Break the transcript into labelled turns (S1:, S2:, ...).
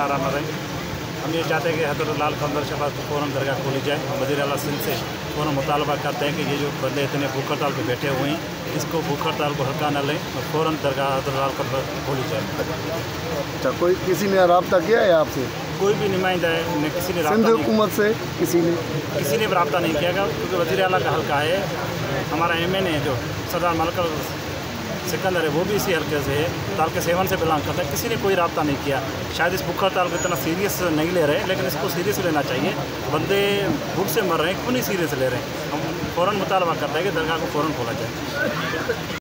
S1: नारा न रहे। हम ये चाहते हैं कि हज़रत लाल कंदर शहबाज को फ़ौरन दरगाह खोली जाए। वजी अला सिंध से फ़ौरन मुतालबा करते हैं कि ये जो बंदे इतने भूख हड़ताल पर बैठे हुए हैं इसको भूख हड़ताल को हल्का न लें और फ़ौरन दरगाह हज़रत लाल कंदर खोली जाए।
S2: अच्छा कोई किसी ने रबता किया है आपसे?
S1: कोई भी नुमाइंदा है न किसी ने
S2: सिंध हुकूमत से किसी ने?
S1: किसी ने भी रब्ता नहीं किया क्योंकि वजी अला का हल्का है। हमारा एम एन ए जो सरदार मलकल सिकंदर है, वो भी इसी हल्के से है। ताल के सेवन से बिलोंग करता है। किसी ने कोई रबता नहीं किया। शायद इस बुखार ताल को इतना सीरियस नहीं ले रहे लेकिन इसको सीरियस लेना चाहिए। बंदे भूख से मर रहे हैं क्यों नहीं सीरियस ले रहे हैं। हम फौर मुतालबा करते हैं कि दरगाह को फ़ौर खोला जाए।